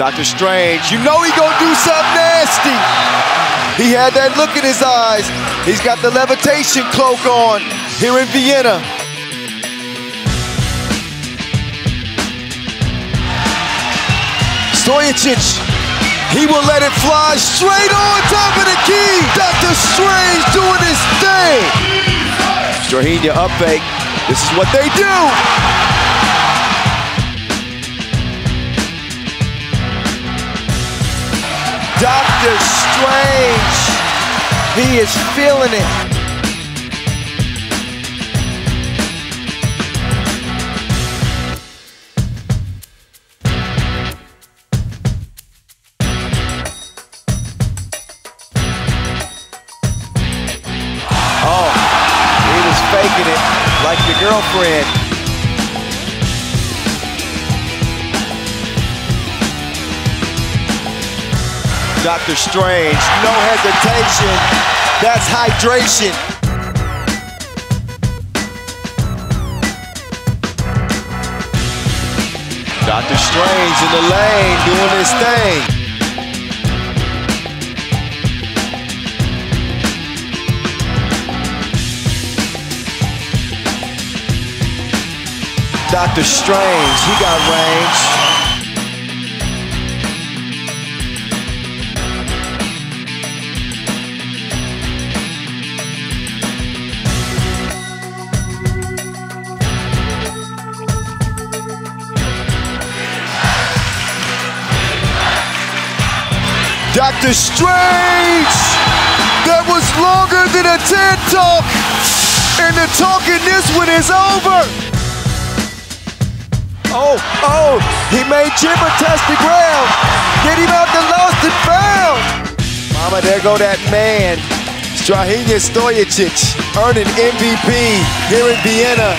Doctor Strange, you know he gonna do something nasty. He had that look in his eyes. He's got the levitation cloak on here in Vienna. Stojacic, he will let it fly straight on top of the key. Doctor Strange doing his thing. Strahinja up fake. This is what they do. Doctor Strange, he is feeling it. Oh, he was faking it like your girlfriend. Doctor Strange, no hesitation. That's hydration. Doctor Strange in the lane doing his thing. Doctor Strange, he got range. Doctor Strange! That was longer than a TED Talk! And the talk in this one is over! Oh, oh, he made Jimmer test the ground. Get him out the lost and found. Mama, there go that man. Strahinja Stojacic earning MVP here in Vienna.